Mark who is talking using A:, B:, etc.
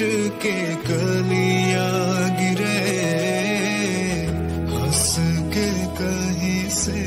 A: टूट के कलिया गिरे हंस के कहीं से